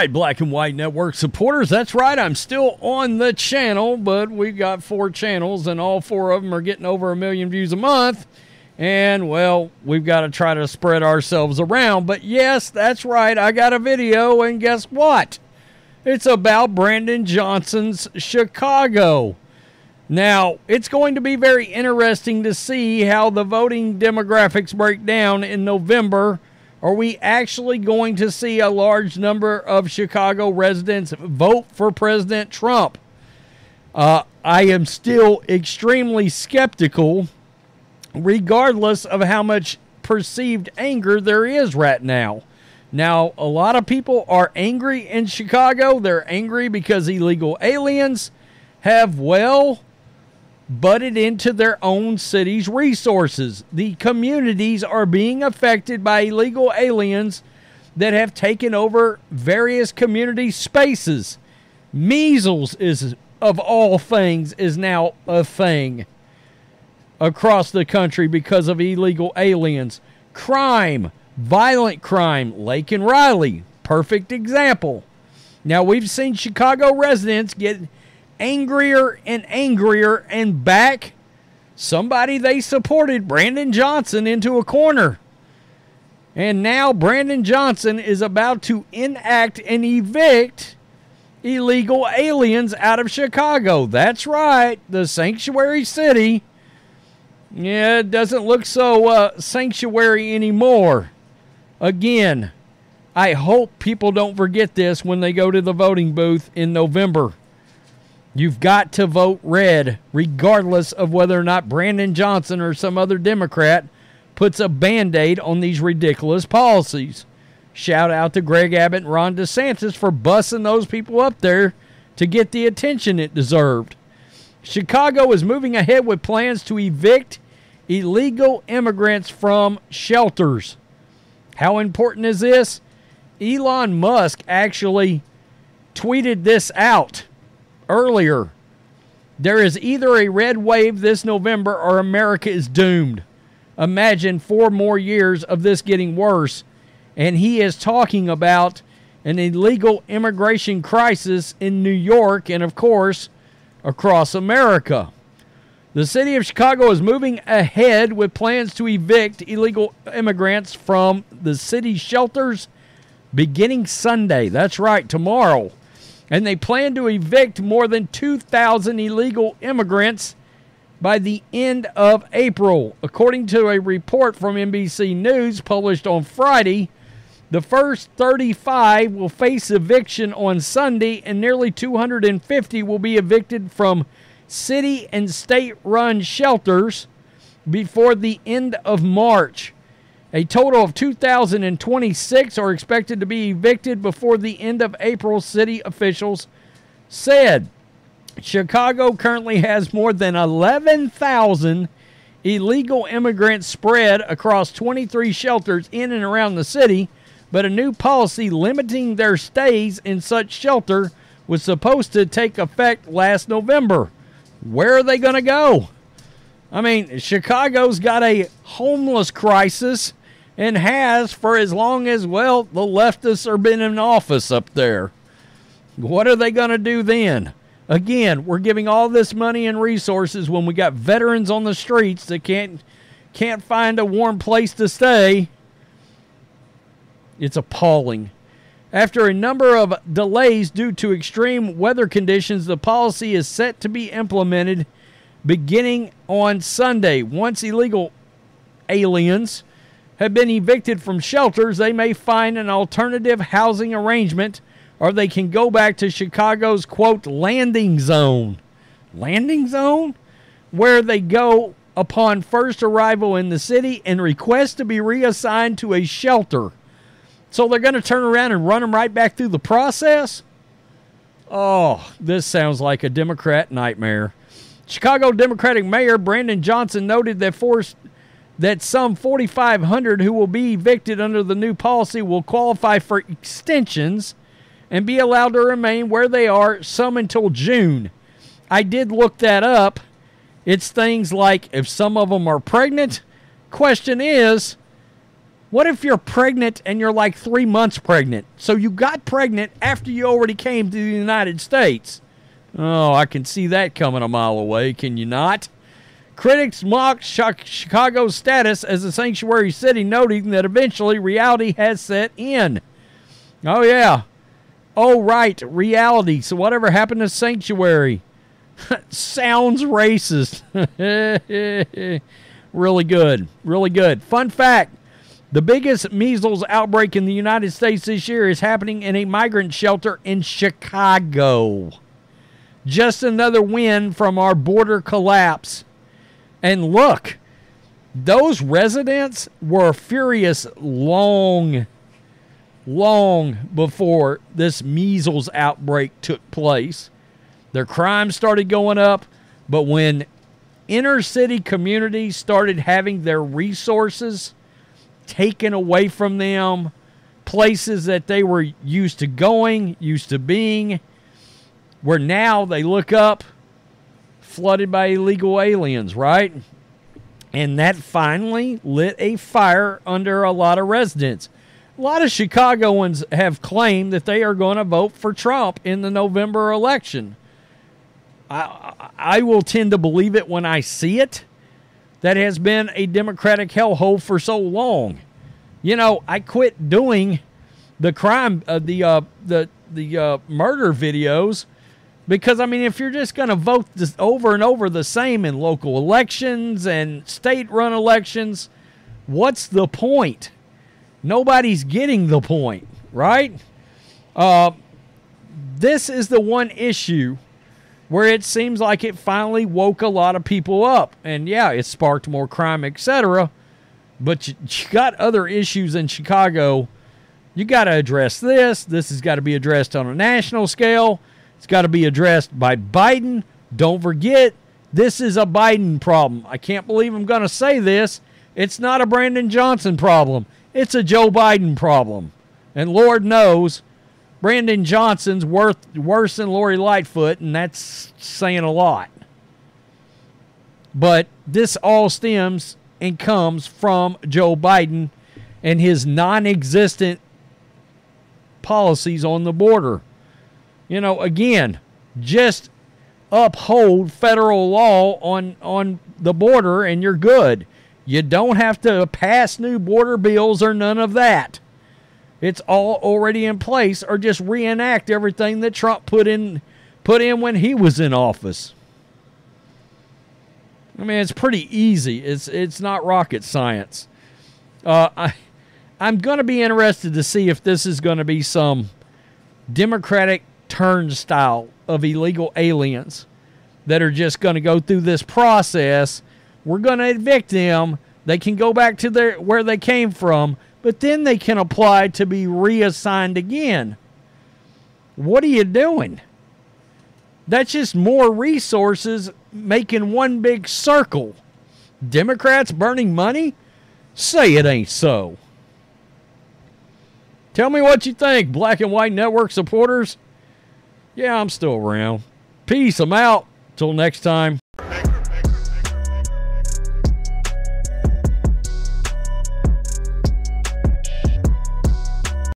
right, Black and White Network supporters. That's right. I'm still on the channel, but we've got four channels, and all four of them are getting over a million views a month. And, well, we've got to try to spread ourselves around. But yes, that's right. I got a video, and guess what? It's about Brandon Johnson's Chicago. Now, it's going to be very interesting to see how the voting demographics break down in November are we actually going to see a large number of Chicago residents vote for President Trump? Uh, I am still extremely skeptical, regardless of how much perceived anger there is right now. Now, a lot of people are angry in Chicago. They're angry because illegal aliens have, well, butted into their own city's resources. The communities are being affected by illegal aliens that have taken over various community spaces. Measles is of all things is now a thing across the country because of illegal aliens. Crime, violent crime, Laken Riley, perfect example. Now we've seen Chicago residents get angrier and angrier and back somebody they supported, Brandon Johnson, into a corner. And now Brandon Johnson is about to enact and evict illegal aliens out of Chicago. That's right, the sanctuary city. Yeah, it doesn't look so uh, sanctuary anymore. Again, I hope people don't forget this when they go to the voting booth in November. You've got to vote red, regardless of whether or not Brandon Johnson or some other Democrat puts a band aid on these ridiculous policies. Shout out to Greg Abbott and Ron DeSantis for bussing those people up there to get the attention it deserved. Chicago is moving ahead with plans to evict illegal immigrants from shelters. How important is this? Elon Musk actually tweeted this out earlier. There is either a red wave this November or America is doomed. Imagine four more years of this getting worse. And he is talking about an illegal immigration crisis in New York and, of course, across America. The city of Chicago is moving ahead with plans to evict illegal immigrants from the city shelters beginning Sunday. That's right, tomorrow and they plan to evict more than 2,000 illegal immigrants by the end of April. According to a report from NBC News published on Friday, the first 35 will face eviction on Sunday, and nearly 250 will be evicted from city and state run shelters before the end of March. A total of 2,026 are expected to be evicted before the end of April, city officials said. Chicago currently has more than 11,000 illegal immigrants spread across 23 shelters in and around the city, but a new policy limiting their stays in such shelter was supposed to take effect last November. Where are they going to go? I mean, Chicago's got a homeless crisis and has for as long as, well, the leftists are been in office up there. What are they going to do then? Again, we're giving all this money and resources when we got veterans on the streets that can't can't find a warm place to stay. It's appalling. After a number of delays due to extreme weather conditions, the policy is set to be implemented beginning on Sunday. Once illegal aliens have been evicted from shelters, they may find an alternative housing arrangement or they can go back to Chicago's quote landing zone. Landing zone? Where they go upon first arrival in the city and request to be reassigned to a shelter. So they're going to turn around and run them right back through the process? Oh, this sounds like a Democrat nightmare. Chicago Democratic Mayor Brandon Johnson noted that forced that some 4,500 who will be evicted under the new policy will qualify for extensions and be allowed to remain where they are, some until June. I did look that up. It's things like if some of them are pregnant, question is What if you're pregnant and you're like three months pregnant? So you got pregnant after you already came to the United States. Oh, I can see that coming a mile away, can you not? Critics mock Chicago's status as a sanctuary city, noting that eventually reality has set in. Oh, yeah. Oh, right, reality. So, whatever happened to sanctuary? Sounds racist. really good. Really good. Fun fact the biggest measles outbreak in the United States this year is happening in a migrant shelter in Chicago. Just another win from our border collapse. And look, those residents were furious long, long before this measles outbreak took place. Their crime started going up, but when inner city communities started having their resources taken away from them, places that they were used to going, used to being, where now they look up flooded by illegal aliens, right? And that finally lit a fire under a lot of residents. A lot of Chicagoans have claimed that they are going to vote for Trump in the November election. I, I will tend to believe it when I see it that has been a Democratic hellhole for so long. You know, I quit doing the crime, uh, the uh, the the uh, murder videos because I mean, if you're just going to vote this over and over the same in local elections and state-run elections, what's the point? Nobody's getting the point, right? Uh, this is the one issue where it seems like it finally woke a lot of people up. And yeah, it sparked more crime, etc. But you, you got other issues in Chicago. You got to address this. This has got to be addressed on a national scale. It's got to be addressed by Biden. Don't forget, this is a Biden problem. I can't believe I'm going to say this. It's not a Brandon Johnson problem. It's a Joe Biden problem. And Lord knows Brandon Johnson's worth, worse than Lori Lightfoot, and that's saying a lot. But this all stems and comes from Joe Biden and his non existent policies on the border. You know, again, just uphold federal law on, on the border and you're good. You don't have to pass new border bills or none of that. It's all already in place or just reenact everything that Trump put in put in when he was in office. I mean, it's pretty easy. It's it's not rocket science. Uh, I I'm going to be interested to see if this is going to be some Democratic turnstile of illegal aliens that are just going to go through this process. We're going to evict them. They can go back to their where they came from but then they can apply to be reassigned again. What are you doing? That's just more resources making one big circle. Democrats burning money? Say it ain't so. Tell me what you think, Black and White Network supporters. Yeah, I'm still around. Peace. I'm out. Till next time.